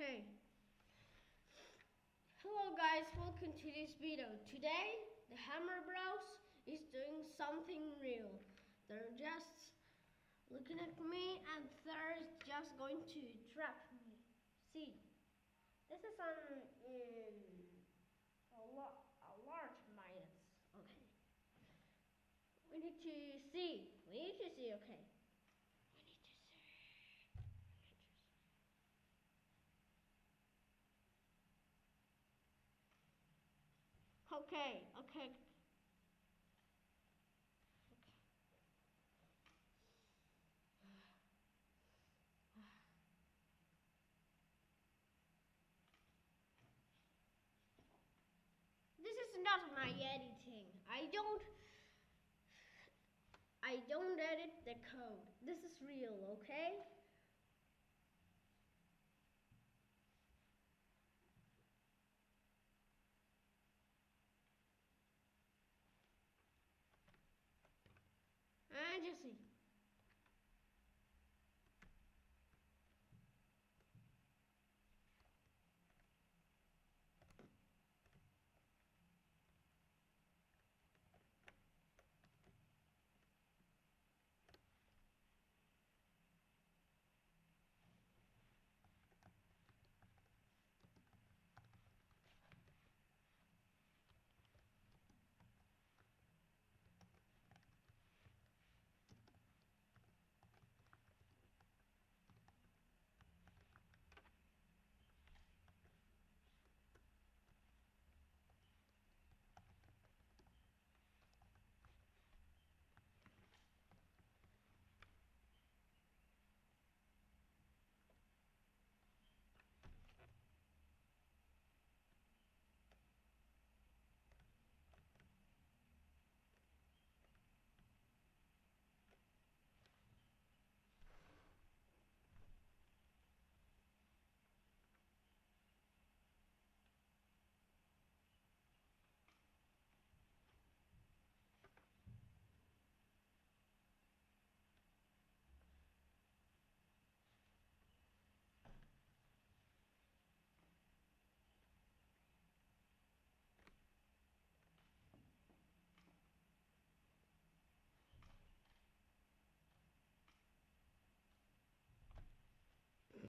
Okay. Hello guys, welcome to this video. Today, the Hammer Bros is doing something real. They're just looking at me and they're just going to trap me. See, this is an um, a, a large minus. Okay. We need to see. We need to see, okay. We need to see. We need to see. Okay, okay. This is not my editing. I don't I don't edit the code. This is real, okay? Jesse.